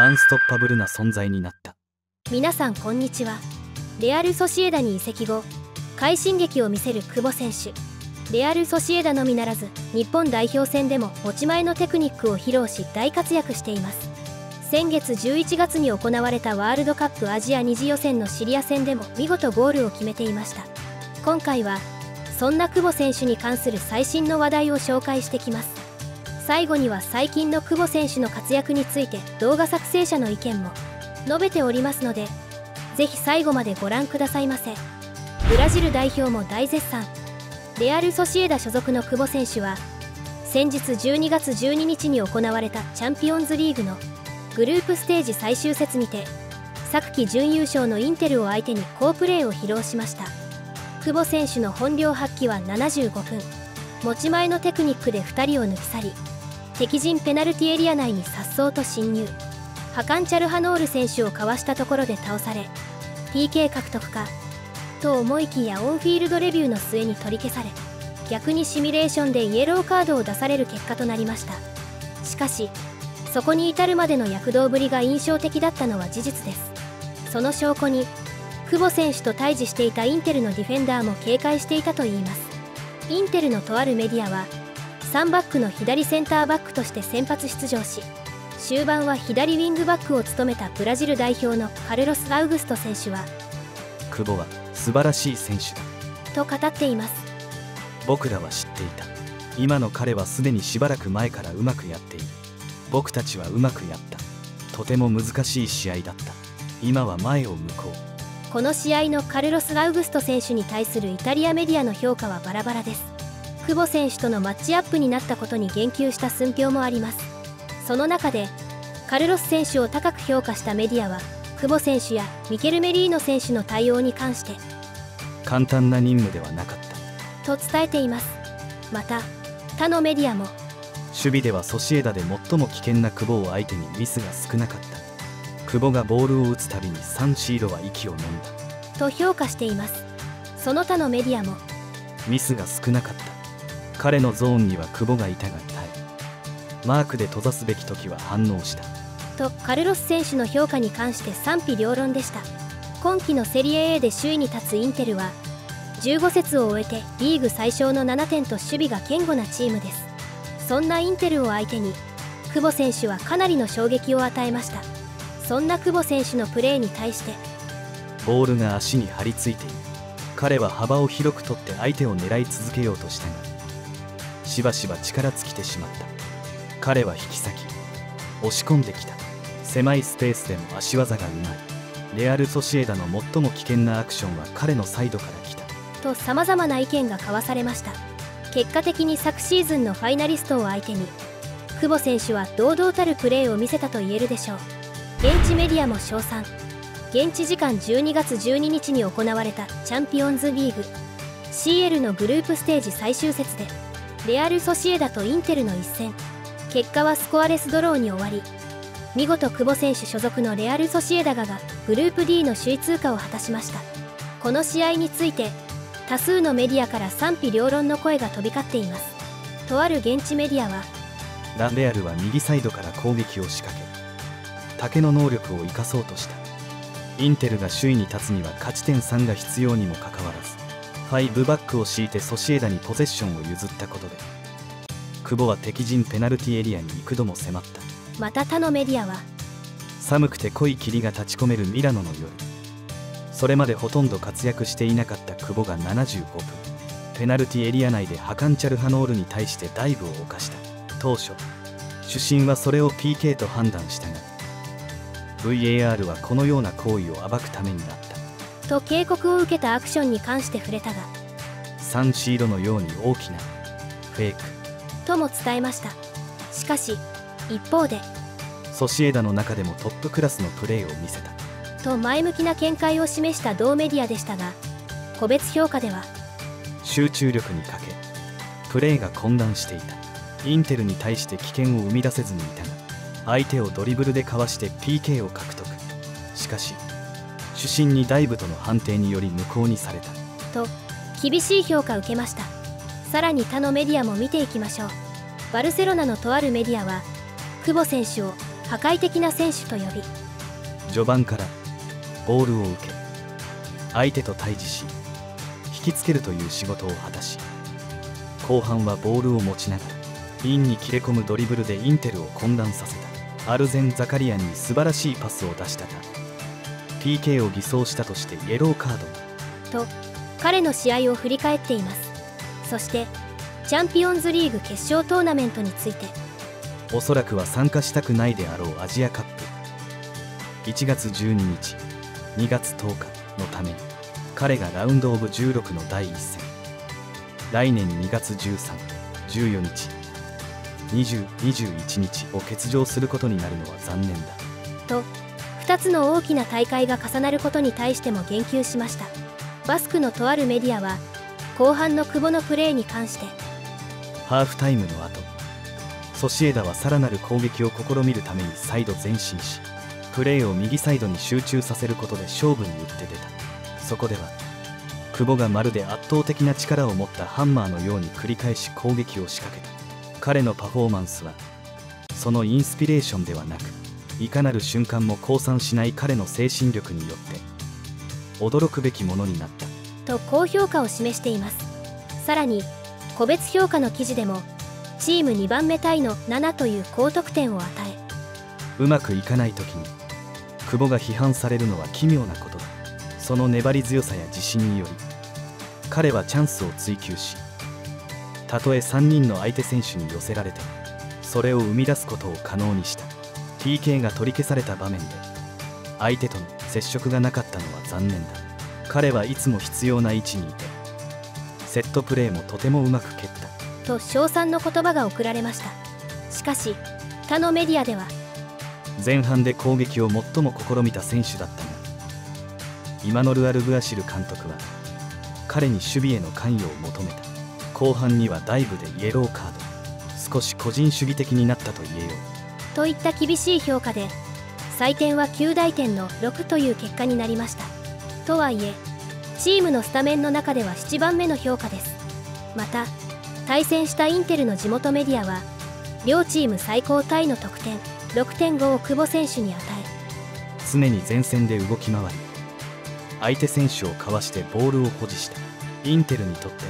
アンストッパブルな存在になった。皆さんこんにちは。レアル・ソシエダに移籍後快進撃を見せる久保選手。レアル・ソシエダのみならず日本代表戦でも持ち前のテクニックを披露し大活躍しています。先月11月に行われたワールドカップアジア2次予選のシリア戦でも見事ゴールを決めていました。今回はそんな久保選手に関する最新の話題を紹介してきます。最後には最近の久保選手の活躍について動画作成者の意見も。述べておりますのでぜひ最後までご覧くださいませ。ブラジル代表も大絶賛。レアル・ソシエダ所属の久保選手は先日12月12日に行われたチャンピオンズリーグのグループステージ最終節にて昨季準優勝のインテルを相手に好プレーを披露しました。久保選手の本領発揮は75分。持ち前のテクニックで2人を抜き去り敵陣ペナルティエリア内に颯爽と侵入。ハカンチャルハノール選手をかわしたところで倒され PK 獲得かと思いきやオンフィールドレビューの末に取り消され逆にシミュレーションでイエローカードを出される結果となりました。しかしそこに至るまでの躍動ぶりが印象的だったのは事実です。その証拠に久保選手と対峙していたインテルのディフェンダーも警戒していたといいます。インテルのとあるメディアは3バックの左センターバックとして先発出場し終盤は左ウィングバックを務めたブラジル代表のカルロス・アウグスト選手は久保は素晴らしい選手だ。と語っています。僕らは知っていた。今の彼はすでにしばらく前からうまくやっている。僕たちはうまくやった。とても難しい試合だった。今は前を向こう。この試合のカルロス・アウグスト選手に対するイタリアメディアの評価はバラバラです久保選手とのマッチアップになったことに言及した寸評もあります。その中でカルロス選手を高く評価したメディアは久保選手やミケル・メリーノ選手の対応に関して簡単な任務ではなかった。と伝えています。また他のメディアも守備ではソシエダで最も危険な久保を相手にミスが少なかった。久保がボールを打つたびにサンシードは息を飲んだ。と評価しています。その他のメディアもミスが少なかった彼のゾーンには久保がいたがマークで閉ざすべき時は反応した。とカルロス選手の評価に関して賛否両論でした。今季のセリエ A で首位に立つインテルは15節を終えてリーグ最小の7点と守備が堅固なチームです。そんなインテルを相手に久保選手はかなりの衝撃を与えました。そんな久保選手のプレーに対してボールが足に張り付いている。彼は幅を広く取って相手を狙い続けようとしたがしばしば力尽きてしまった。彼は引き裂き押し込んできた。狭いスペースでも足技がうまい。レアル・ソシエダの最も危険なアクションは彼のサイドから来た。とさまざまな意見が交わされました。結果的に昨シーズンのファイナリストを相手に久保選手は堂々たるプレーを見せたと言えるでしょう。現地メディアも称賛。現地時間12月12日に行われたチャンピオンズリーグ。CL のグループステージ最終節でレアル・ソシエダとインテルの一戦。結果はスコアレスドローに終わり。見事久保選手所属のレアル・ソシエダガがグループ D の首位通過を果たしました。この試合について多数のメディアから賛否両論の声が飛び交っています。とある現地メディアはラ・レアルは右サイドから攻撃を仕掛け竹の能力を生かそうとした。インテルが首位に立つには勝ち点3が必要にもかかわらず5バックを敷いてソシエダにポゼッションを譲ったことで久保は敵陣ペナルティエリアに幾度も迫った。また他のメディアは？寒くて濃い霧が立ち込めるミラノの夜。それまでほとんど活躍していなかった久保が75分。ペナルティエリア内でハカンチャルハノールに対してダイブを犯した。当初主審はそれを PK と判断したが VAR はこのような行為を暴くためになったと警告を受けたアクションに関して触れたがサンシードのように大きなフェイク。とも伝えました。しかし一方でソシエダの中でもトップクラスのプレーを見せた。と前向きな見解を示した同メディアでしたが個別評価では集中力に欠けプレーが混乱していた。インテルに対して危険を生み出せずにいたが相手をドリブルでかわして PK を獲得。しかし主審にダイブとの判定により無効にされた。と厳しい評価を受けました。さらに他のメディアも見ていきましょう。バルセロナのとあるメディアは久保選手を破壊的な選手と呼び序盤からボールを受け相手と対峙し引きつけるという仕事を果たし後半はボールを持ちながらインに切れ込むドリブルでインテルを混乱させた。アルゼン・ザカリアンに素晴らしいパスを出したが PK を偽装したとしてイエローカードと彼の試合を振り返っています。そしてチャンピオンズリーグ決勝トーナメントについて。おそらくは参加したくないであろうアジアカップ。1月12日2月10日のために彼がラウンドオブ16の第1戦。来年2月1314日2021日を欠場することになるのは残念だ。と2つの大きな大会が重なることに対しても言及しました。バスクのとあるメディアは後半の久保のプレーに関してハーフタイムの後ソシエダはさらなる攻撃を試みるために再度前進しプレーを右サイドに集中させることで勝負に打って出た。そこでは久保がまるで圧倒的な力を持ったハンマーのように繰り返し攻撃を仕掛けた。彼のパフォーマンスはそのインスピレーションではなくいかなる瞬間も降参しない彼の精神力によって驚くべきものになった。と高評価を示しています。さらに個別評価の記事でもチーム2番目タイの7という高得点を与えうまくいかない時に久保が批判されるのは奇妙なことだ。その粘り強さや自信により彼はチャンスを追求したとえ3人の相手選手に寄せられてもそれを生み出すことを可能にした PK が取り消された場面で相手との接触がなかったのは残念だ。彼はいつも必要な位置にいてセットプレーもとてもうまく蹴った。と称賛の言葉が送られました。しかし他のメディアでは前半で攻撃を最も試みた選手だったがイマノル・アルブアシル監督は彼に守備への関与を求めた。後半にはダイブでイエローカード。少し個人主義的になったと言えようといった厳しい評価で採点は9大点の6という結果になりました。とはいえチームのスタメンの中では7番目の評価です。また対戦したインテルの地元メディアは両チーム最高タイの得点6.5を久保選手に与え常に前線で動き回り相手選手をかわしてボールを保持した。インテルにとって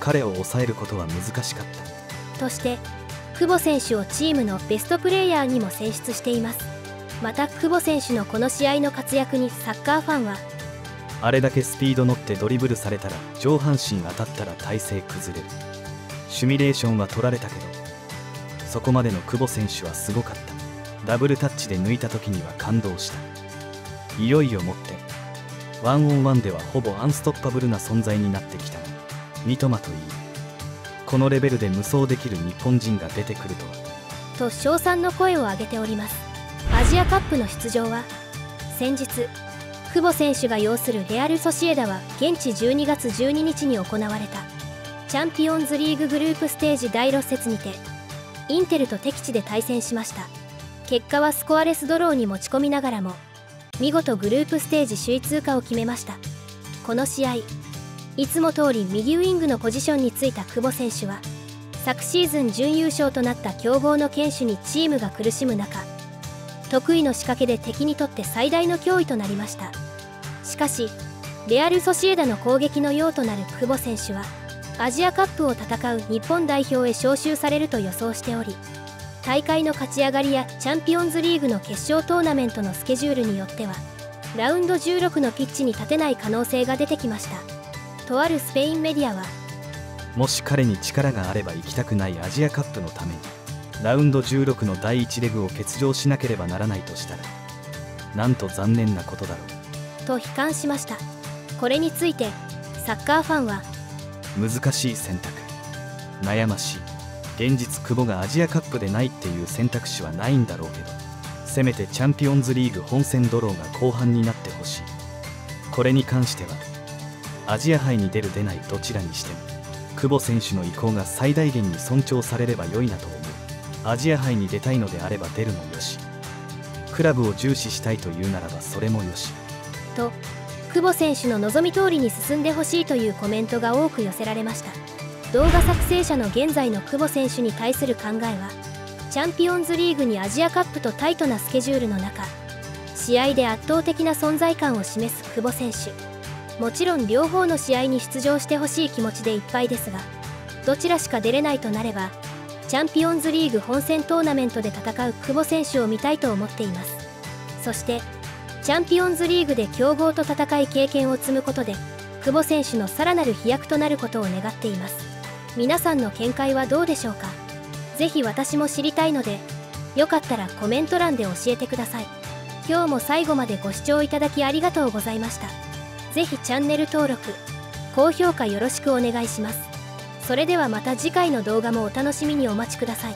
彼を抑えることは難しかった。として久保選手をチームのベストプレーヤーにも選出しています。また久保選手のこの試合の活躍にサッカーファンはあれだけスピード乗ってドリブルされたら上半身当たったら体勢崩れる。シミュレーションは取られたけどそこまでの久保選手はすごかった。ダブルタッチで抜いた時には感動した。いよいよもってワンオンワンではほぼアンストッパブルな存在になってきた。三笘といい。このレベルで無双できる日本人が出てくるとは。と称賛の声を上げております。アジアカップの出場は先日久保選手が擁するレアル・ソシエダは現地12月12日に行われた。チャンピオンズリーググループステージ第6節にてインテルと敵地で対戦しました。結果はスコアレスドローに持ち込みながらも見事グループステージ首位通過を決めました。この試合いつも通り右ウイングのポジションについた久保選手は昨シーズン準優勝となった強豪の堅守にチームが苦しむ中得意の仕掛けで敵にとって最大の脅威となりました。しかしレアル・ソシエダの攻撃の用となる久保選手はアジアカップを戦う日本代表へ招集されると予想しており大会の勝ち上がりやチャンピオンズリーグの決勝トーナメントのスケジュールによってはラウンド16のピッチに立てない可能性が出てきました。とあるスペインメディアはもし彼に力があれば行きたくないアジアカップのためにラウンド16の第1レグを欠場しなければならないとしたらなんと残念なことだろう。と悲観しました。これについてサッカーファンは難しい選択。悩ましい。現実久保がアジアカップでないっていう選択肢はないんだろうけどせめてチャンピオンズリーグ本戦ドローが後半になってほしい。これに関してはアジア杯に出る出ないどちらにしても久保選手の意向が最大限に尊重されれば良いなと思う。アジア杯に出たいのであれば出るもよし。クラブを重視したいというならばそれもよし。と久保選手の望み通りに進んでほしいというコメントが多く寄せられました。動画作成者の現在の久保選手に対する考えはチャンピオンズリーグにアジアカップとタイトなスケジュールの中試合で圧倒的な存在感を示す久保選手。もちろん両方の試合に出場してほしい気持ちでいっぱいですがどちらしか出れないとなればチャンピオンズリーグ本戦トーナメントで戦う久保選手を見たいと思っています。そしてチャンピオンズリーグで強豪と戦い経験を積むことで久保選手のさらなる飛躍となることを願っています。皆さんの見解はどうでしょうか？ぜひ私も知りたいのでよかったらコメント欄で教えてください。今日も最後までご視聴いただきありがとうございました。ぜひチャンネル登録高評価よろしくお願いします。それではまた次回の動画もお楽しみにお待ちください。